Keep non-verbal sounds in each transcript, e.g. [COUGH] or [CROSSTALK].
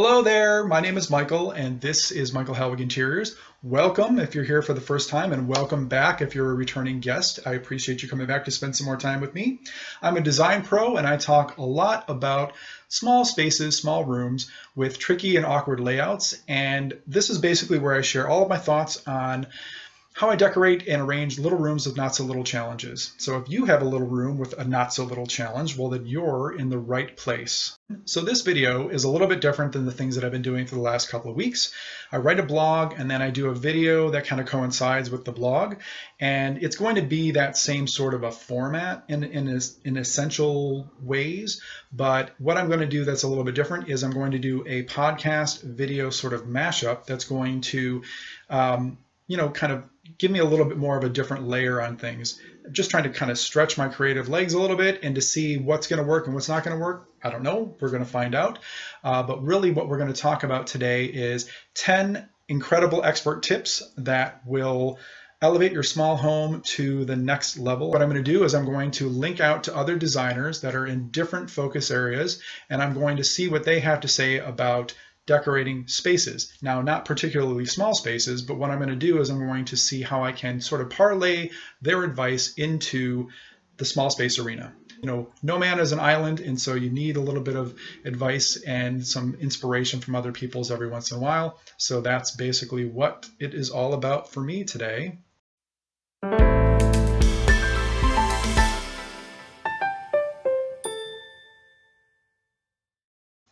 Hello there, my name is Michael and this is Michael Helwig Interiors. Welcome if you're here for the first time and welcome back if you're a returning guest. I appreciate you coming back to spend some more time with me. I'm a design pro and I talk a lot about small spaces, small rooms with tricky and awkward layouts and this is basically where I share all of my thoughts on how I decorate and arrange little rooms with not so little challenges. So if you have a little room with a not so little challenge, well then you're in the right place. So this video is a little bit different than the things that I've been doing for the last couple of weeks. I write a blog and then I do a video that kind of coincides with the blog. And it's going to be that same sort of a format in, in, in essential ways. But what I'm going to do that's a little bit different is I'm going to do a podcast video sort of mashup that's going to, um, you know, kind of give me a little bit more of a different layer on things. Just trying to kind of stretch my creative legs a little bit and to see what's going to work and what's not going to work. I don't know. We're going to find out. Uh, but really, what we're going to talk about today is 10 incredible expert tips that will elevate your small home to the next level. What I'm going to do is I'm going to link out to other designers that are in different focus areas, and I'm going to see what they have to say about decorating spaces. Now, not particularly small spaces, but what I'm going to do is I'm going to see how I can sort of parlay their advice into the small space arena. You know, no man is an island, and so you need a little bit of advice and some inspiration from other people's every once in a while. So that's basically what it is all about for me today.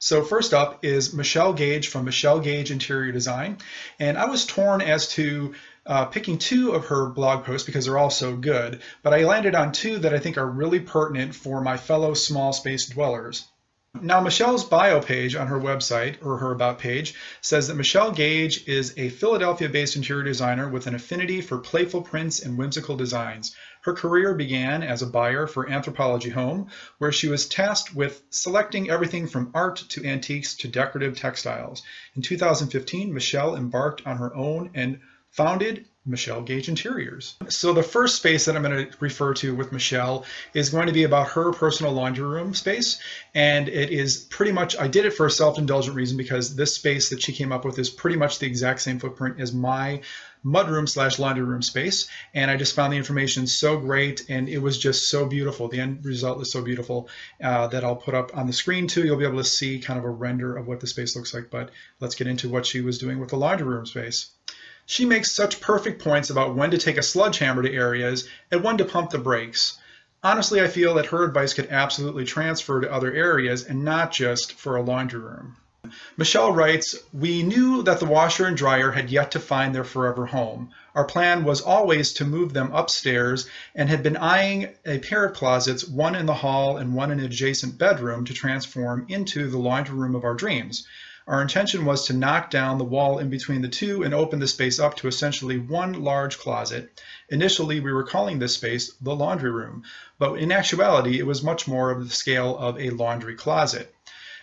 So first up is Michelle Gage from Michelle Gage Interior Design. And I was torn as to uh, picking two of her blog posts because they're all so good, but I landed on two that I think are really pertinent for my fellow small space dwellers. Now, Michelle's bio page on her website, or her About page, says that Michelle Gage is a Philadelphia based interior designer with an affinity for playful prints and whimsical designs. Her career began as a buyer for Anthropologie Home, where she was tasked with selecting everything from art to antiques to decorative textiles. In 2015, Michelle embarked on her own and founded Michelle Gage Interiors. So the first space that I'm going to refer to with Michelle is going to be about her personal laundry room space. And it is pretty much, I did it for a self-indulgent reason because this space that she came up with is pretty much the exact same footprint as my mudroom slash laundry room space. And I just found the information so great and it was just so beautiful. The end result is so beautiful uh, that I'll put up on the screen too. You'll be able to see kind of a render of what the space looks like. But let's get into what she was doing with the laundry room space. She makes such perfect points about when to take a sledgehammer to areas and when to pump the brakes. Honestly, I feel that her advice could absolutely transfer to other areas and not just for a laundry room. Michelle writes, We knew that the washer and dryer had yet to find their forever home. Our plan was always to move them upstairs and had been eyeing a pair of closets, one in the hall and one in an adjacent bedroom, to transform into the laundry room of our dreams. Our intention was to knock down the wall in between the two and open the space up to essentially one large closet. Initially, we were calling this space the laundry room, but in actuality, it was much more of the scale of a laundry closet.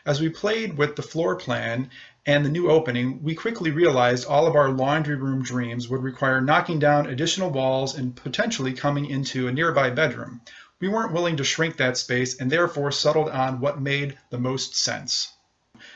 As we played with the floor plan and the new opening, we quickly realized all of our laundry room dreams would require knocking down additional walls and potentially coming into a nearby bedroom. We weren't willing to shrink that space and therefore settled on what made the most sense.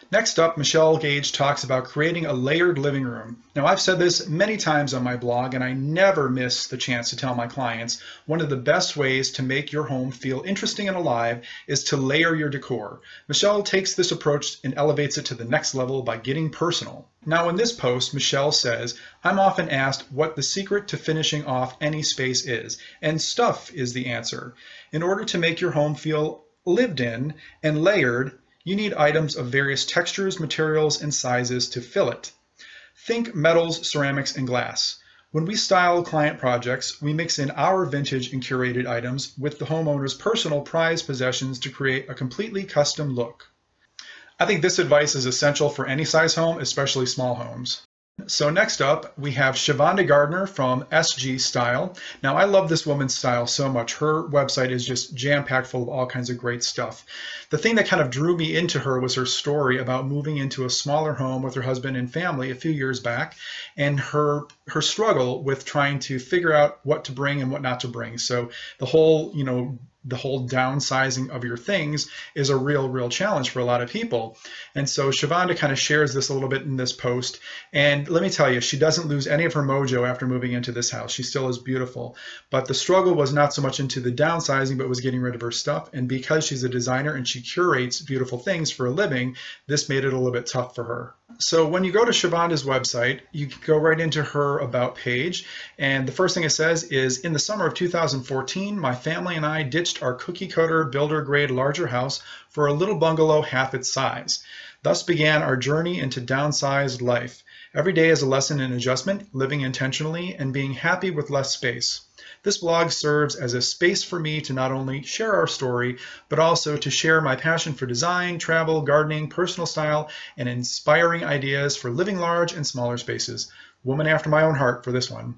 Next up, Michelle Gage talks about creating a layered living room. Now, I've said this many times on my blog, and I never miss the chance to tell my clients one of the best ways to make your home feel interesting and alive is to layer your decor. Michelle takes this approach and elevates it to the next level by getting personal. Now, in this post, Michelle says, I'm often asked what the secret to finishing off any space is, and stuff is the answer. In order to make your home feel lived in and layered, you need items of various textures, materials, and sizes to fill it. Think metals, ceramics, and glass. When we style client projects, we mix in our vintage and curated items with the homeowner's personal prized possessions to create a completely custom look. I think this advice is essential for any size home, especially small homes. So next up, we have Shavonda Gardner from SG Style. Now, I love this woman's style so much. Her website is just jam-packed full of all kinds of great stuff. The thing that kind of drew me into her was her story about moving into a smaller home with her husband and family a few years back, and her her struggle with trying to figure out what to bring and what not to bring. So the whole, you know, the whole downsizing of your things is a real, real challenge for a lot of people. And so Shavonda kind of shares this a little bit in this post. And let me tell you, she doesn't lose any of her mojo after moving into this house. She still is beautiful. But the struggle was not so much into the downsizing, but was getting rid of her stuff. And because she's a designer and she curates beautiful things for a living, this made it a little bit tough for her. So when you go to Shavonda's website, you can go right into her About page. And the first thing it says is, in the summer of 2014, my family and I ditched our cookie cutter builder grade larger house for a little bungalow half its size. Thus began our journey into downsized life. Every day is a lesson in adjustment, living intentionally, and being happy with less space. This blog serves as a space for me to not only share our story, but also to share my passion for design, travel, gardening, personal style, and inspiring ideas for living large and smaller spaces. Woman after my own heart for this one.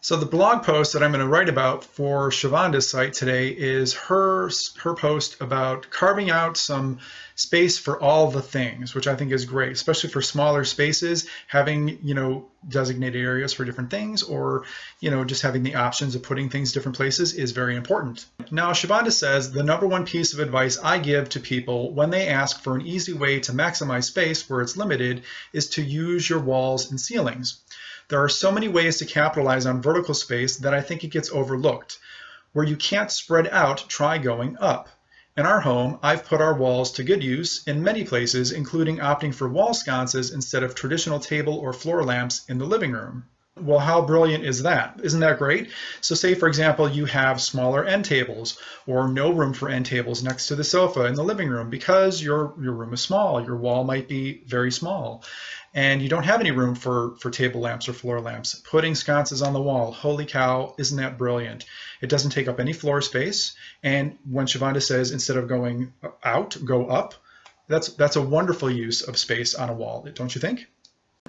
So the blog post that I'm going to write about for Shavonda's site today is her her post about carving out some space for all the things, which I think is great, especially for smaller spaces, having, you know, designated areas for different things or, you know, just having the options of putting things different places is very important. Now, Shavonda says the number one piece of advice I give to people when they ask for an easy way to maximize space where it's limited is to use your walls and ceilings. There are so many ways to capitalize on vertical space that I think it gets overlooked. Where you can't spread out, try going up. In our home, I've put our walls to good use in many places, including opting for wall sconces instead of traditional table or floor lamps in the living room. Well, how brilliant is that? Isn't that great? So say, for example, you have smaller end tables or no room for end tables next to the sofa in the living room because your, your room is small. Your wall might be very small and you don't have any room for, for table lamps or floor lamps. Putting sconces on the wall, holy cow, isn't that brilliant? It doesn't take up any floor space. And when Shavonda says instead of going out, go up, that's, that's a wonderful use of space on a wall, don't you think?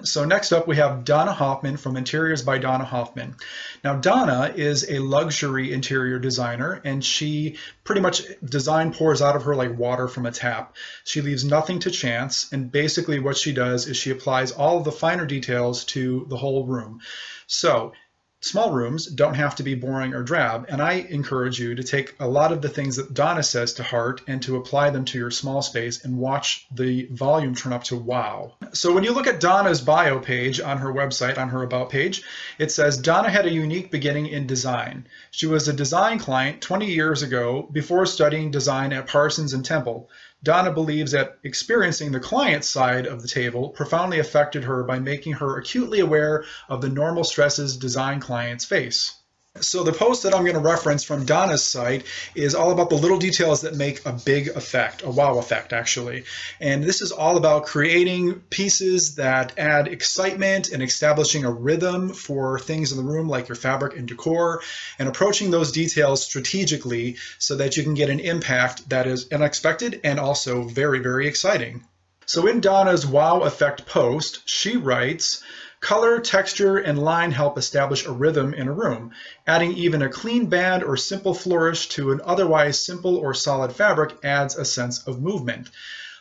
So next up we have Donna Hoffman from Interiors by Donna Hoffman. Now Donna is a luxury interior designer and she pretty much design pours out of her like water from a tap. She leaves nothing to chance and basically what she does is she applies all of the finer details to the whole room. So small rooms don't have to be boring or drab. And I encourage you to take a lot of the things that Donna says to heart and to apply them to your small space and watch the volume turn up to wow. So when you look at Donna's bio page on her website, on her about page, it says Donna had a unique beginning in design. She was a design client 20 years ago before studying design at Parsons and Temple. Donna believes that experiencing the client side of the table profoundly affected her by making her acutely aware of the normal stresses design clients face. So the post that I'm going to reference from Donna's site is all about the little details that make a big effect, a wow effect actually. And this is all about creating pieces that add excitement and establishing a rhythm for things in the room like your fabric and decor and approaching those details strategically so that you can get an impact that is unexpected and also very, very exciting. So in Donna's wow effect post, she writes, Color, texture, and line help establish a rhythm in a room. Adding even a clean band or simple flourish to an otherwise simple or solid fabric adds a sense of movement.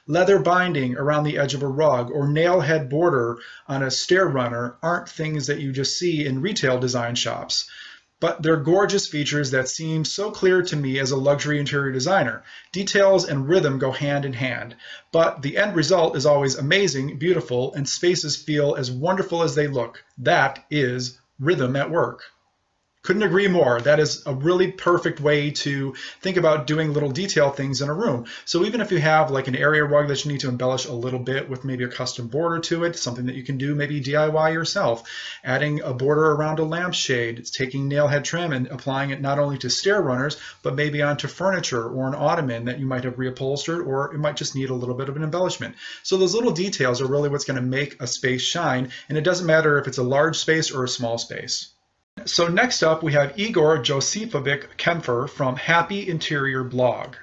Leather binding around the edge of a rug or nail head border on a stair runner aren't things that you just see in retail design shops but they're gorgeous features that seem so clear to me as a luxury interior designer. Details and rhythm go hand in hand, but the end result is always amazing, beautiful, and spaces feel as wonderful as they look. That is rhythm at work. Couldn't agree more. That is a really perfect way to think about doing little detail things in a room. So even if you have like an area rug that you need to embellish a little bit with maybe a custom border to it, something that you can do maybe DIY yourself, adding a border around a lampshade, taking nail head trim and applying it not only to stair runners, but maybe onto furniture or an ottoman that you might have reupholstered, or it might just need a little bit of an embellishment. So those little details are really what's going to make a space shine, and it doesn't matter if it's a large space or a small space. So next up we have Igor Josifovic-Kemper from Happy Interior Blog.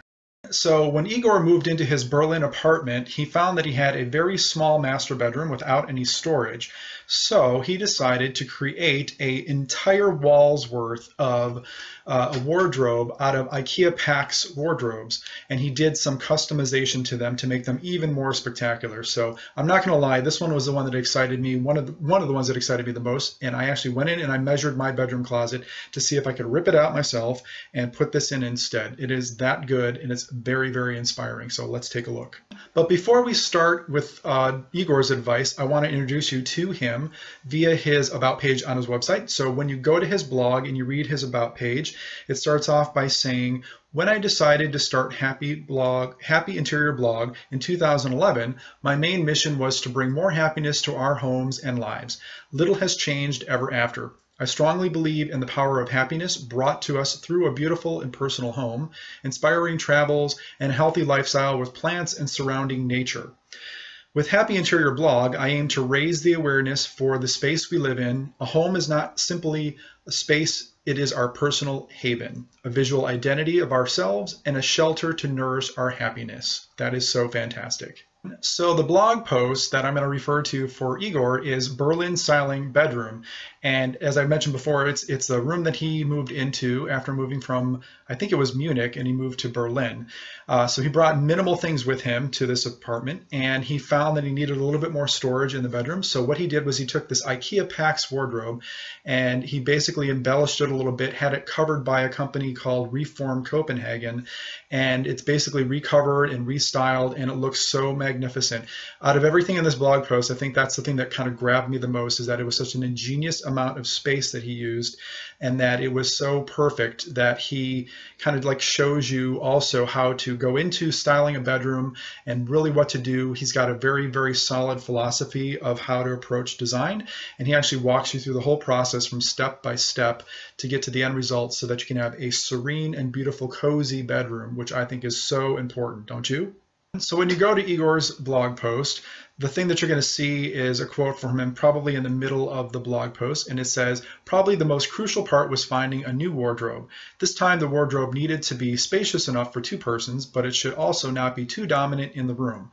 So when Igor moved into his Berlin apartment, he found that he had a very small master bedroom without any storage. So he decided to create a entire wall's worth of uh, a wardrobe out of IKEA PAX wardrobes, and he did some customization to them to make them even more spectacular. So I'm not going to lie, this one was the one that excited me, one of the, one of the ones that excited me the most. And I actually went in and I measured my bedroom closet to see if I could rip it out myself and put this in instead. It is that good and it's very very inspiring. So let's take a look. But before we start with uh, Igor's advice, I want to introduce you to him via his about page on his website. So when you go to his blog and you read his about page, it starts off by saying, when I decided to start Happy Blog, Happy Interior Blog in 2011, my main mission was to bring more happiness to our homes and lives. Little has changed ever after. I strongly believe in the power of happiness brought to us through a beautiful and personal home, inspiring travels, and a healthy lifestyle with plants and surrounding nature. With Happy Interior Blog, I aim to raise the awareness for the space we live in. A home is not simply a space it is our personal haven, a visual identity of ourselves, and a shelter to nourish our happiness. That is so fantastic. So the blog post that I'm going to refer to for Igor is Berlin Styling Bedroom. And as I mentioned before, it's it's the room that he moved into after moving from, I think it was Munich, and he moved to Berlin. Uh, so he brought minimal things with him to this apartment, and he found that he needed a little bit more storage in the bedroom. So what he did was he took this IKEA PAX wardrobe, and he basically embellished it a little bit, had it covered by a company called Reform Copenhagen, and it's basically recovered and restyled, and it looks so magnificent. Out of everything in this blog post, I think that's the thing that kind of grabbed me the most is that it was such an ingenious amount of space that he used and that it was so perfect that he kind of like shows you also how to go into styling a bedroom and really what to do. He's got a very, very solid philosophy of how to approach design. And he actually walks you through the whole process from step by step to get to the end result so that you can have a serene and beautiful, cozy bedroom, which I think is so important, don't you? So when you go to Igor's blog post, the thing that you're going to see is a quote from him probably in the middle of the blog post and it says probably the most crucial part was finding a new wardrobe. This time the wardrobe needed to be spacious enough for two persons but it should also not be too dominant in the room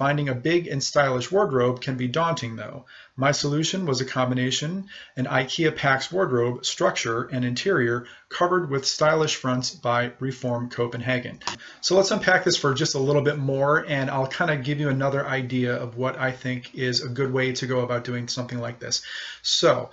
Finding a big and stylish wardrobe can be daunting though. My solution was a combination, an IKEA PAX wardrobe, structure, and interior covered with stylish fronts by Reform Copenhagen. So let's unpack this for just a little bit more and I'll kind of give you another idea of what I think is a good way to go about doing something like this. So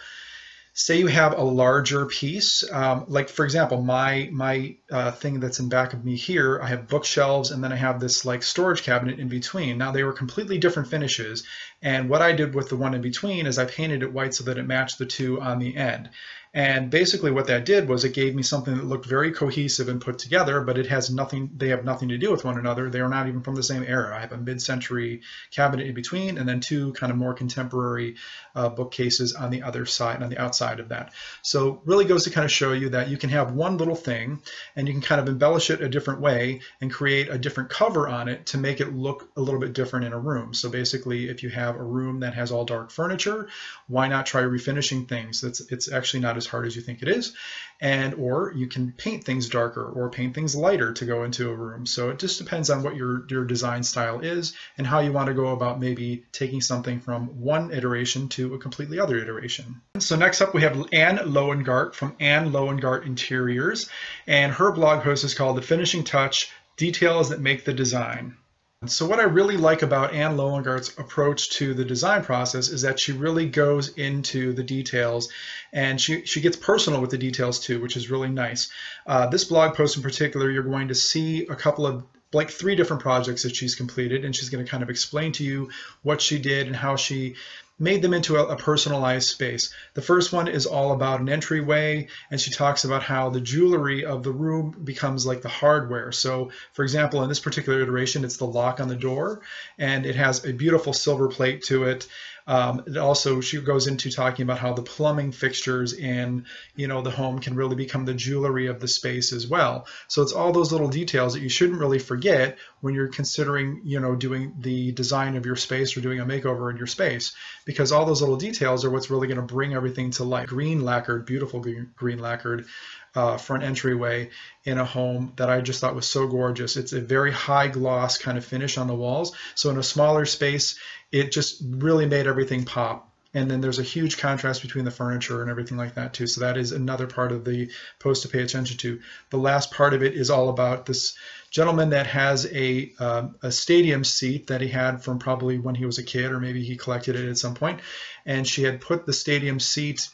say you have a larger piece, um, like for example, my my uh, thing that's in back of me here, I have bookshelves and then I have this like storage cabinet in between. Now they were completely different finishes, and what I did with the one in between is I painted it white so that it matched the two on the end. And basically what that did was it gave me something that looked very cohesive and put together, but it has nothing, they have nothing to do with one another. They are not even from the same era. I have a mid-century cabinet in between and then two kind of more contemporary uh, bookcases on the other side, on the outside of that. So really goes to kind of show you that you can have one little thing and you can kind of embellish it a different way and create a different cover on it to make it look a little bit different in a room. So basically if you have a room that has all dark furniture, why not try refinishing things? It's, it's actually not as hard as you think it is. And or you can paint things darker or paint things lighter to go into a room. So it just depends on what your, your design style is and how you want to go about maybe taking something from one iteration to a completely other iteration. So next up we have Ann Lowengart from Ann Lowengart Interiors. And her blog post is called The Finishing Touch, Details That Make the Design. So what I really like about Ann Lowengart's approach to the design process is that she really goes into the details and she, she gets personal with the details too, which is really nice. Uh, this blog post in particular, you're going to see a couple of like three different projects that she's completed and she's going to kind of explain to you what she did and how she made them into a, a, personalized space. The first one is all about an entryway, and she talks about how the jewelry of the room becomes like the hardware. So, for example, in this particular iteration, it's the lock on the door, and it has a beautiful silver plate to it. Um, it also, she goes into talking about how the plumbing fixtures in, you know, the home can really become the jewelry of the space as well. So it's all those little details that you shouldn't really forget when you're considering, you know, doing the design of your space or doing a makeover in your space, because all those little details are what's really going to bring everything to life. Green lacquered, beautiful green, lacquered uh, front entryway in a home that I just thought was so gorgeous. It's a very high gloss kind of finish on the walls. So in a smaller space, it just really made everything pop. And then there's a huge contrast between the furniture and everything like that too. So that is another part of the post to pay attention to. The last part of it is all about this gentleman that has a, um, a stadium seat that he had from probably when he was a kid or maybe he collected it at some point. And she had put the stadium seat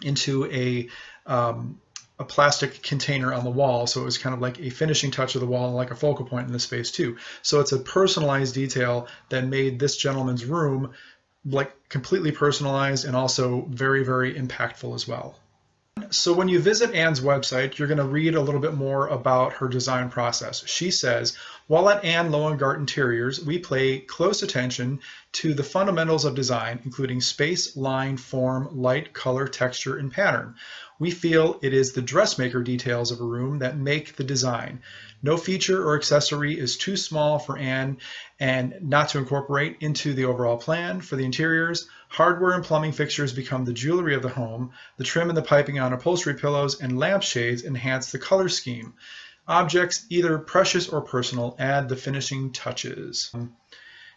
into a um, a plastic container on the wall. So it was kind of like a finishing touch of the wall and like a focal point in the space too. So it's a personalized detail that made this gentleman's room like completely personalized and also very, very impactful as well. So when you visit Ann's website, you're going to read a little bit more about her design process. She says, while at Ann Lowengart Interiors, we pay close attention to the fundamentals of design, including space, line, form, light, color, texture, and pattern. We feel it is the dressmaker details of a room that make the design. No feature or accessory is too small for Anne and not to incorporate into the overall plan. For the interiors, hardware and plumbing fixtures become the jewelry of the home. The trim and the piping on upholstery pillows and lampshades enhance the color scheme. Objects, either precious or personal, add the finishing touches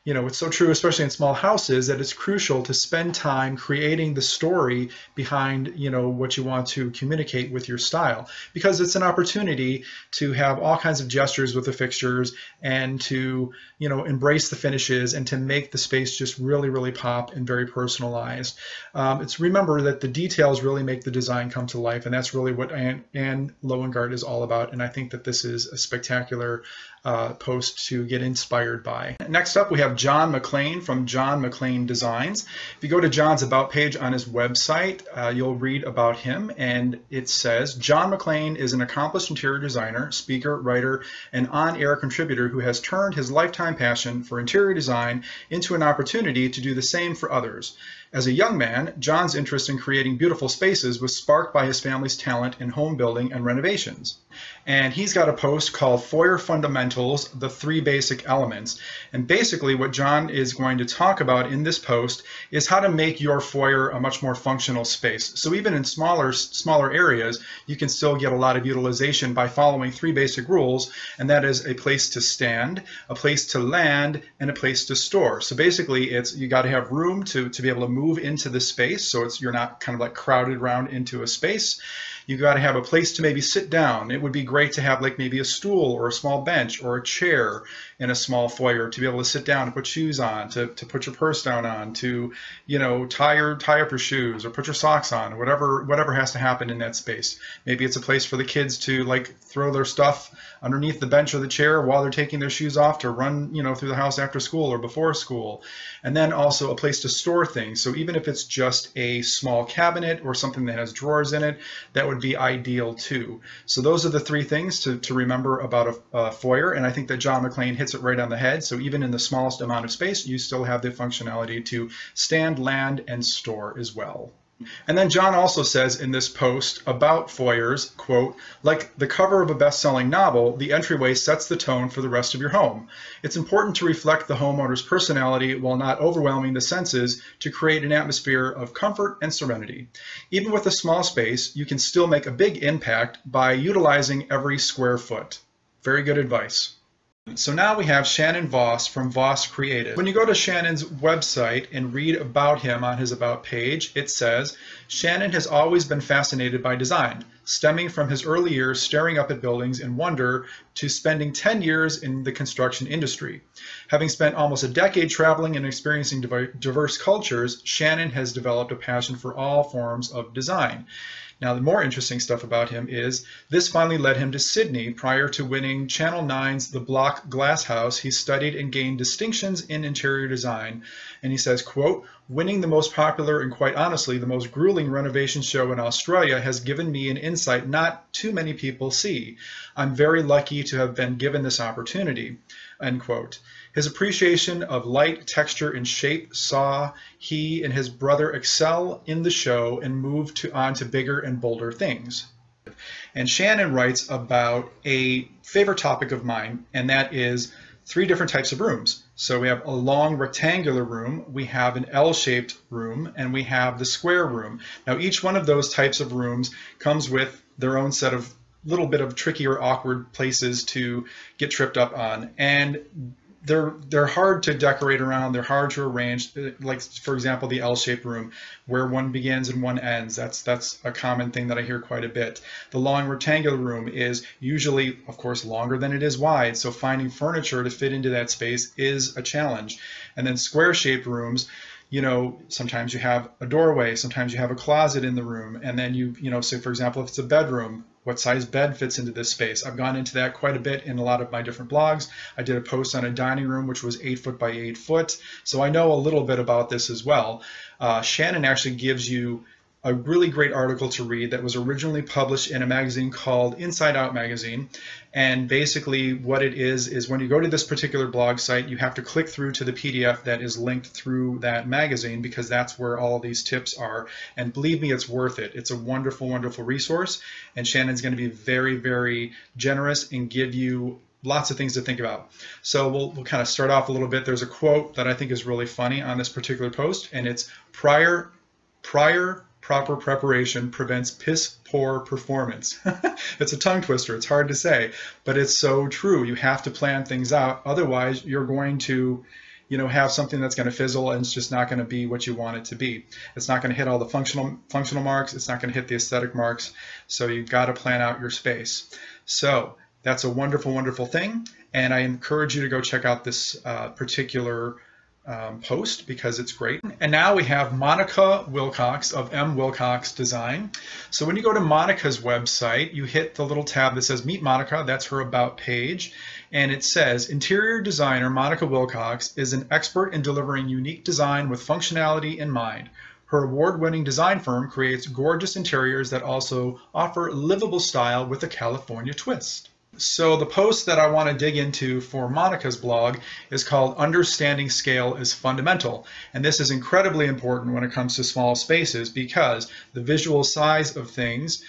you know, it's so true, especially in small houses, that it's crucial to spend time creating the story behind, you know, what you want to communicate with your style, because it's an opportunity to have all kinds of gestures with the fixtures and to, you know, embrace the finishes and to make the space just really, really pop and very personalized. Um, it's remember that the details really make the design come to life, and that's really what Ann, Ann Lowengart is all about. And I think that this is a spectacular uh, post to get inspired by. Next up, we have John McClain from John McClain Designs. If you go to John's About page on his website, uh, you'll read about him, and it says John McClain is an accomplished interior designer, speaker, writer, and on air contributor who has turned his lifetime passion for interior design into an opportunity to do the same for others. As a young man, John's interest in creating beautiful spaces was sparked by his family's talent in home building and renovations. And he's got a post called Foyer Fundamentals, the three basic elements. And basically what John is going to talk about in this post is how to make your foyer a much more functional space. So even in smaller, smaller areas, you can still get a lot of utilization by following three basic rules, and that is a place to stand, a place to land, and a place to store. So basically it's you got to have room to, to be able to move into the space so it's you're not kind of like crowded around into a space you got to have a place to maybe sit down. It would be great to have like maybe a stool or a small bench or a chair in a small foyer to be able to sit down and put shoes on, to, to put your purse down on, to, you know, tie your tie up your shoes or put your socks on, whatever whatever has to happen in that space. Maybe it's a place for the kids to like throw their stuff underneath the bench or the chair while they're taking their shoes off to run, you know, through the house after school or before school. And then also a place to store things. So even if it's just a small cabinet or something that has drawers in it, that would would be ideal too. So those are the three things to, to remember about a, a foyer, and I think that John McClain hits it right on the head. So even in the smallest amount of space, you still have the functionality to stand, land, and store as well. And then John also says in this post about foyers, quote, like the cover of a best-selling novel, the entryway sets the tone for the rest of your home. It's important to reflect the homeowner's personality while not overwhelming the senses to create an atmosphere of comfort and serenity. Even with a small space, you can still make a big impact by utilizing every square foot. Very good advice. So now we have Shannon Voss from Voss Creative. When you go to Shannon's website and read about him on his About page, it says, Shannon has always been fascinated by design, stemming from his early years staring up at buildings in wonder to spending 10 years in the construction industry. Having spent almost a decade traveling and experiencing diverse cultures, Shannon has developed a passion for all forms of design. Now, the more interesting stuff about him is this finally led him to Sydney. Prior to winning Channel 9's The Block Glass House, he studied and gained distinctions in interior design. And he says, quote, winning the most popular and quite honestly the most grueling renovation show in Australia has given me an insight not too many people see. I'm very lucky to have been given this opportunity, end quote. His appreciation of light, texture, and shape saw he and his brother excel in the show and move to, on to bigger and bolder things. And Shannon writes about a favorite topic of mine, and that is three different types of rooms. So we have a long rectangular room, we have an L-shaped room, and we have the square room. Now each one of those types of rooms comes with their own set of little bit of tricky or awkward places to get tripped up on. And they're they're hard to decorate around. They're hard to arrange. Like for example, the L-shaped room, where one begins and one ends. That's that's a common thing that I hear quite a bit. The long rectangular room is usually, of course, longer than it is wide. So finding furniture to fit into that space is a challenge. And then square-shaped rooms you know, sometimes you have a doorway, sometimes you have a closet in the room, and then you, you know, so for example, if it's a bedroom, what size bed fits into this space. I've gone into that quite a bit in a lot of my different blogs. I did a post on a dining room which was eight foot by eight foot, so I know a little bit about this as well. Uh, Shannon actually gives you a really great article to read that was originally published in a magazine called Inside Out Magazine. And basically, what it is is when you go to this particular blog site, you have to click through to the PDF that is linked through that magazine because that's where all these tips are. And believe me, it's worth it. It's a wonderful, wonderful resource. And Shannon's going to be very, very generous and give you lots of things to think about. So we'll, we'll kind of start off a little bit. There's a quote that I think is really funny on this particular post, and it's prior prior proper preparation prevents piss poor performance. [LAUGHS] it's a tongue twister. It's hard to say, but it's so true. You have to plan things out. Otherwise, you're going to you know have something that's going to fizzle and it's just not going to be what you want it to be it's not going to hit all the functional functional marks it's not going to hit the aesthetic marks so you've got to plan out your space so that's a wonderful wonderful thing and i encourage you to go check out this uh, particular um, post because it's great. And now we have Monica Wilcox of M Wilcox Design. So when you go to Monica's website, you hit the little tab that says Meet Monica. That's her About page. And it says Interior designer Monica Wilcox is an expert in delivering unique design with functionality in mind. Her award winning design firm creates gorgeous interiors that also offer livable style with a California twist. So the post that I want to dig into for Monica's blog is called Understanding Scale is Fundamental. And this is incredibly important when it comes to small spaces because the visual size of things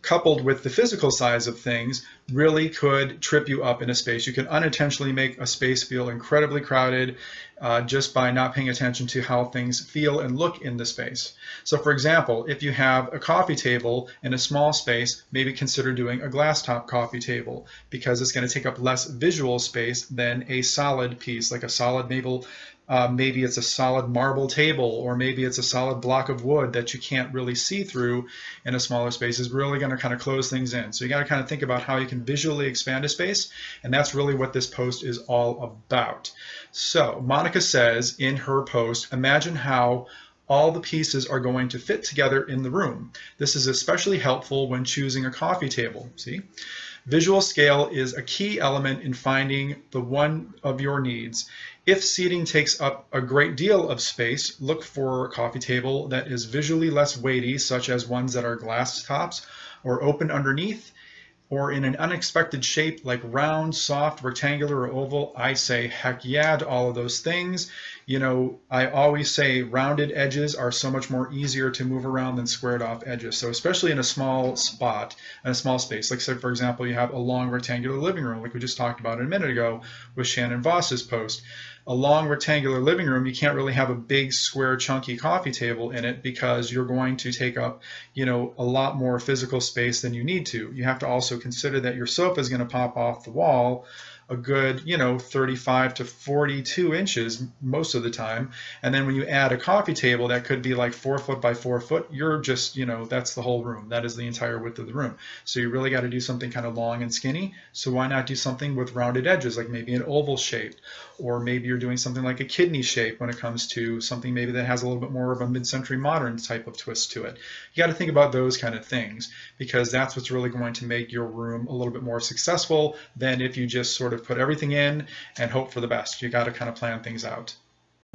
coupled with the physical size of things really could trip you up in a space. You can unintentionally make a space feel incredibly crowded uh, just by not paying attention to how things feel and look in the space. So for example, if you have a coffee table in a small space, maybe consider doing a glass top coffee table because it's going to take up less visual space than a solid piece, like a solid maple uh, maybe it's a solid marble table, or maybe it's a solid block of wood that you can't really see through in a smaller space is really going to kind of close things in. So you got to kind of think about how you can visually expand a space, and that's really what this post is all about. So Monica says in her post, imagine how all the pieces are going to fit together in the room. This is especially helpful when choosing a coffee table. See? Visual scale is a key element in finding the one of your needs. If seating takes up a great deal of space, look for a coffee table that is visually less weighty, such as ones that are glass tops or open underneath or in an unexpected shape like round, soft, rectangular, or oval, I say heck yeah to all of those things. You know, I always say rounded edges are so much more easier to move around than squared off edges. So especially in a small spot, in a small space, like say for example, you have a long rectangular living room, like we just talked about a minute ago with Shannon Voss's post a long rectangular living room, you can't really have a big square chunky coffee table in it because you're going to take up, you know, a lot more physical space than you need to. You have to also consider that your sofa is going to pop off the wall a good, you know, 35 to 42 inches most of the time. And then when you add a coffee table that could be like four foot by four foot, you're just, you know, that's the whole room. That is the entire width of the room. So you really got to do something kind of long and skinny. So why not do something with rounded edges, like maybe an oval shape, or maybe you're doing something like a kidney shape when it comes to something maybe that has a little bit more of a mid-century modern type of twist to it. You got to think about those kind of things because that's what's really going to make your room a little bit more successful than if you just sort of put everything in and hope for the best. You got to kind of plan things out.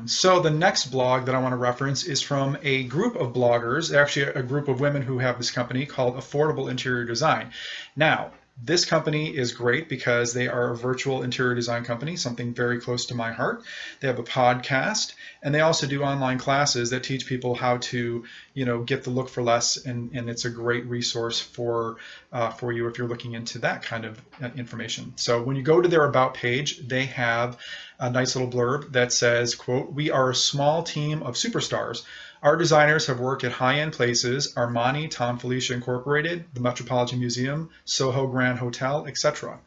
So the next blog that I want to reference is from a group of bloggers, actually a group of women who have this company called Affordable Interior Design. Now, This company is great because they are a virtual interior design company, something very close to my heart. They have a podcast and they also do online classes that teach people how to, you know, get the look for less and, and it's a great resource for uh, for you if you're looking into that kind of uh, information. So when you go to their about page, they have a nice little blurb that says, quote, we are a small team of superstars our designers have worked at high-end places, Armani, Thom Filicia Incorporated, the Metropolitan Museum, Soho Grand Hotel, etc.,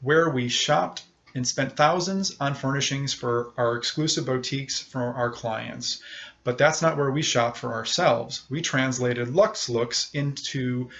where we shopped and spent thousands on furnishings for our exclusive boutiques for our clients. But that's not where we shop for ourselves. We translated Lux Looks into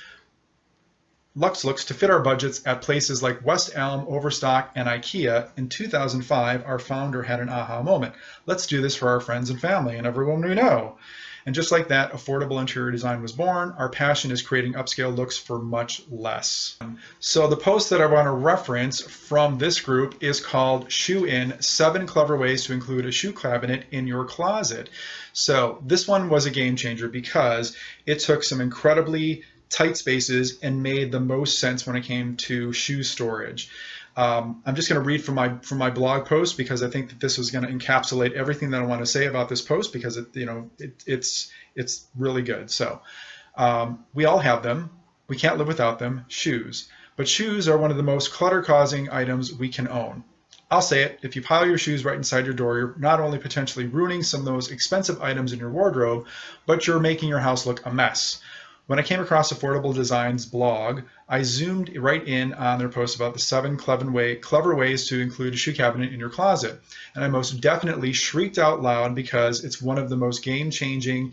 Lux Looks to fit our budgets at places like West Elm, Overstock, and IKEA. In 2005, our founder had an aha moment. Let's do this for our friends and family and everyone we know. And just like that, affordable interior design was born. Our passion is creating upscale looks for much less. So the post that I want to reference from this group is called Shoe In, Seven Clever Ways to Include a Shoe Cabinet in Your Closet. So this one was a game changer because it took some incredibly tight spaces and made the most sense when it came to shoe storage. Um, I'm just going to read from my from my blog post because I think that this is going to encapsulate everything that I want to say about this post because it you know it, it's it's really good. So um, we all have them. We can't live without them. Shoes, but shoes are one of the most clutter-causing items we can own. I'll say it, if you pile your shoes right inside your door, you're not only potentially ruining some of those expensive items in your wardrobe, but you're making your house look a mess. When I came across Affordable Designs blog, I zoomed right in on their post about the seven clever, way, clever ways to include a shoe cabinet in your closet. And I most definitely shrieked out loud because it's one of the most game-changing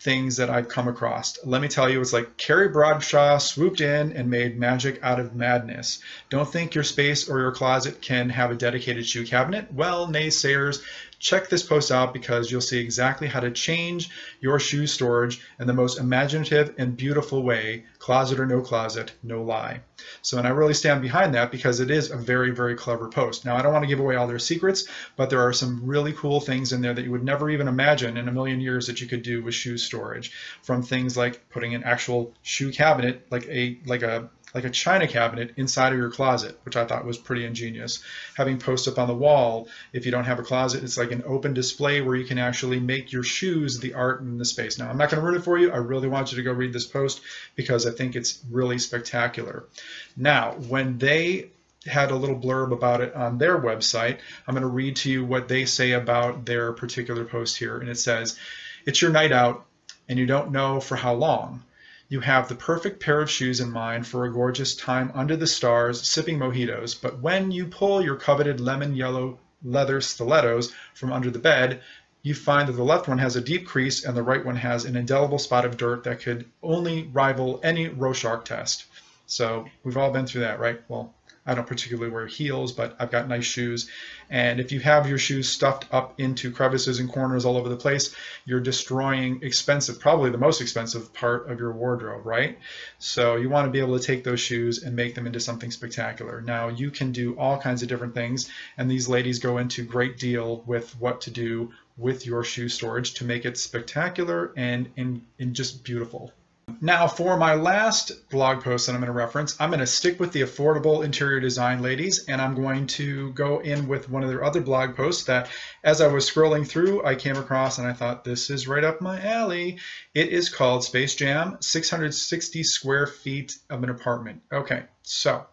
things that I've come across. Let me tell you, it's like Carrie Bradshaw swooped in and made magic out of madness. Don't think your space or your closet can have a dedicated shoe cabinet? Well, naysayers, Check this post out because you'll see exactly how to change your shoe storage in the most imaginative and beautiful way, closet or no closet, no lie. So, and I really stand behind that because it is a very, very clever post. Now, I don't want to give away all their secrets, but there are some really cool things in there that you would never even imagine in a million years that you could do with shoe storage. From things like putting an actual shoe cabinet, like a like a like a china cabinet inside of your closet, which I thought was pretty ingenious. Having posts up on the wall, if you don't have a closet, it's like an open display where you can actually make your shoes the art in the space. Now, I'm not going to ruin it for you. I really want you to go read this post because I think it's really spectacular. Now, when they had a little blurb about it on their website, I'm going to read to you what they say about their particular post here. And it says, It's your night out, and you don't know for how long. You have the perfect pair of shoes in mind for a gorgeous time under the stars sipping mojitos, but when you pull your coveted lemon yellow leather stilettos from under the bed, you find that the left one has a deep crease and the right one has an indelible spot of dirt that could only rival any Rorschach test. So we've all been through that, right? Well, I don't particularly wear heels, but I've got nice shoes. And if you have your shoes stuffed up into crevices and corners all over the place, you're destroying expensive, probably the most expensive part of your wardrobe, right? So you want to be able to take those shoes and make them into something spectacular. Now you can do all kinds of different things, and these ladies go into great deal with what to do with your shoe storage to make it spectacular and, and, and just beautiful. Now for my last blog post that I'm going to reference, I'm going to stick with the affordable interior design ladies and I'm going to go in with one of their other blog posts that as I was scrolling through, I came across and I thought this is right up my alley. It is called Space Jam, 660 square feet of an apartment. Okay, so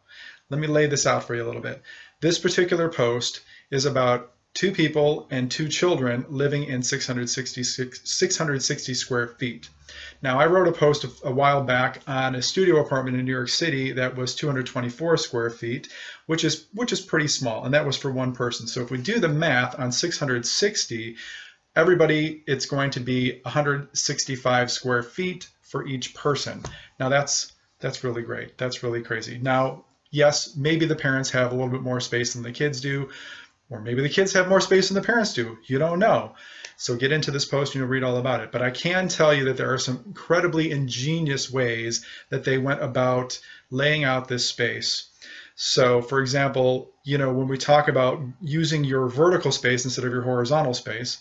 let me lay this out for you a little bit. This particular post is about two people and two children living in 666, 660 square feet. Now, I wrote a post a while back on a studio apartment in New York City that was 224 square feet, which is which is pretty small, and that was for one person. So if we do the math on 660, everybody it's going to be 165 square feet for each person. Now that's that's really great. That's really crazy. Now, yes, maybe the parents have a little bit more space than the kids do, or maybe the kids have more space than the parents do. You don't know. So get into this post and you'll read all about it. But I can tell you that there are some incredibly ingenious ways that they went about laying out this space. So for example, you know, when we talk about using your vertical space instead of your horizontal space,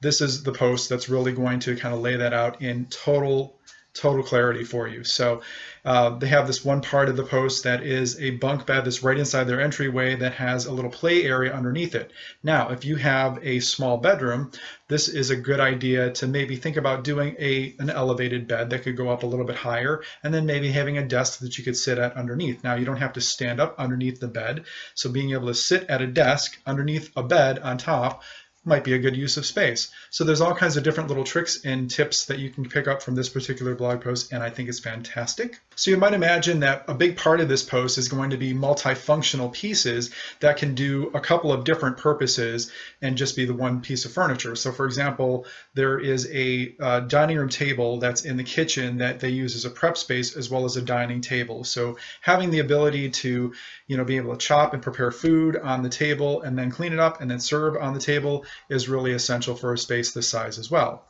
this is the post that's really going to kind of lay that out in total total clarity for you. So uh, they have this one part of the post that is a bunk bed that's right inside their entryway that has a little play area underneath it. Now, if you have a small bedroom, this is a good idea to maybe think about doing a an elevated bed that could go up a little bit higher and then maybe having a desk that you could sit at underneath. Now, you don't have to stand up underneath the bed, so being able to sit at a desk underneath a bed on top might be a good use of space. So there's all kinds of different little tricks and tips that you can pick up from this particular blog post, and I think it's fantastic. So you might imagine that a big part of this post is going to be multifunctional pieces that can do a couple of different purposes and just be the one piece of furniture. So for example, there is a uh, dining room table that's in the kitchen that they use as a prep space as well as a dining table. So having the ability to, you know, be able to chop and prepare food on the table and then clean it up and then serve on the table is really essential for a space this size as well.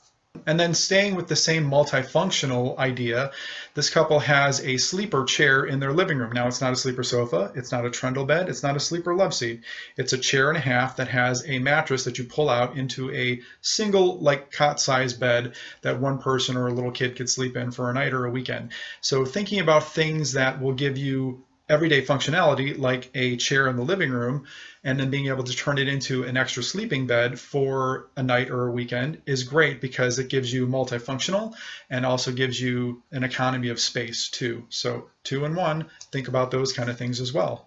And then staying with the same multifunctional idea, this couple has a sleeper chair in their living room. Now it's not a sleeper sofa, it's not a trundle bed, it's not a sleeper love seat. It's a chair and a half that has a mattress that you pull out into a single like cot size bed that one person or a little kid could sleep in for a night or a weekend. So thinking about things that will give you everyday functionality like a chair in the living room and then being able to turn it into an extra sleeping bed for a night or a weekend is great because it gives you multifunctional and also gives you an economy of space too. So two in one, think about those kind of things as well.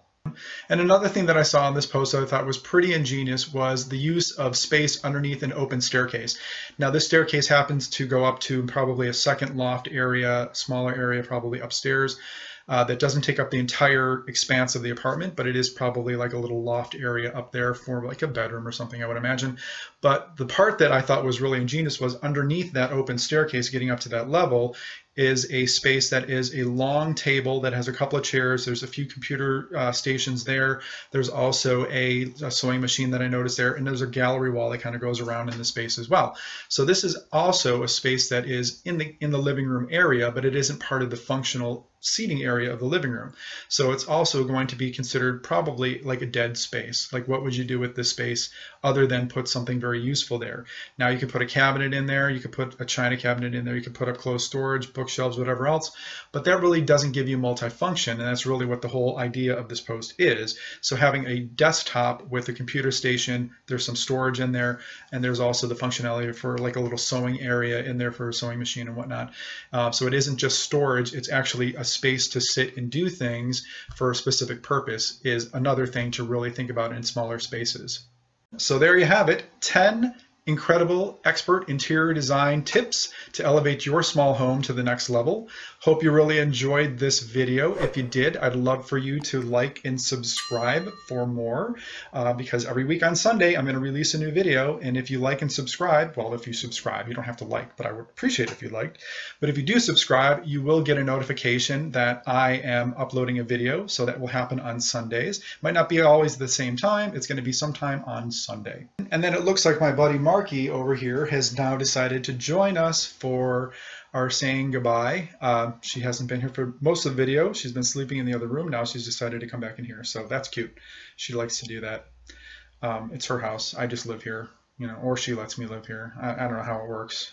And another thing that I saw in this post that I thought was pretty ingenious was the use of space underneath an open staircase. Now this staircase happens to go up to probably a second loft area, smaller area probably upstairs uh, that doesn't take up the entire expanse of the apartment, but it is probably like a little loft area up there for like a bedroom or something, I would imagine. But the part that I thought was really ingenious was underneath that open staircase getting up to that level is a space that is a long table that has a couple of chairs. There's a few computer uh, stations there. There's also a, a, sewing machine that I noticed there, and there's a gallery wall that kind of goes around in the space as well. So this is also a space that is in the in the living room area, but it isn't part of the functional seating area of the living room. So it's also going to be considered probably like a dead space. Like what would you do with this space other than put something very useful there? Now you could put a cabinet in there, you could put a china cabinet in there, you could put up closed storage, bookshelves, whatever else, but that really doesn't give you multifunction and that's really what the whole idea of this post is. So having a desktop with a computer station, there's some storage in there and there's also the functionality for like a little sewing area in there for a sewing machine and whatnot. Uh, so it isn't just storage, it's actually a space to sit and do things for a specific purpose is another thing to really think about in smaller spaces. So there you have it, 10 incredible expert interior design tips to elevate your small home to the next level. Hope you really enjoyed this video. If you did, I'd love for you to like and subscribe for more uh, because every week on Sunday, I'm going to release a new video. And if you like and subscribe, well, if you subscribe, you don't have to like, but I would appreciate if you liked. But if you do subscribe, you will get a notification that I am uploading a video. So that will happen on Sundays. Might not be always the same time. It's going to be sometime on Sunday. And then it looks like my buddy Mark Marky over here has now decided to join us for our saying goodbye. Uh, she hasn't been here for most of the video. She's been sleeping in the other room. Now she's decided to come back in here. So that's cute. She likes to do that. Um, it's her house. I just live here, you know, or she lets me live here. I, I don't know how it works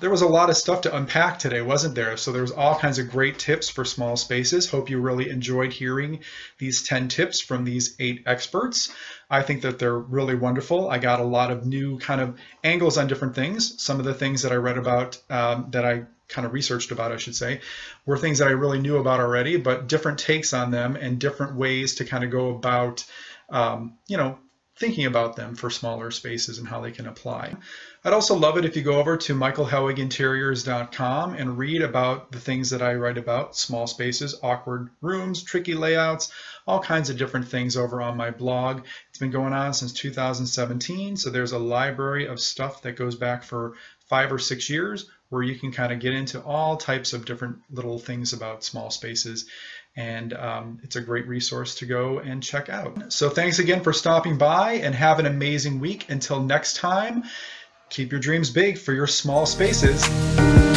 there was a lot of stuff to unpack today, wasn't there? So there was all kinds of great tips for small spaces. Hope you really enjoyed hearing these 10 tips from these eight experts. I think that they're really wonderful. I got a lot of new kind of angles on different things. Some of the things that I read about um, that I kind of researched about, I should say, were things that I really knew about already, but different takes on them and different ways to kind of go about, um, you know, thinking about them for smaller spaces and how they can apply. I'd also love it if you go over to michaelhelwiginteriors.com and read about the things that I write about, small spaces, awkward rooms, tricky layouts, all kinds of different things over on my blog. It's been going on since 2017, so there's a library of stuff that goes back for five or six years where you can kind of get into all types of different little things about small spaces and um, it's a great resource to go and check out. So thanks again for stopping by and have an amazing week. Until next time, keep your dreams big for your small spaces.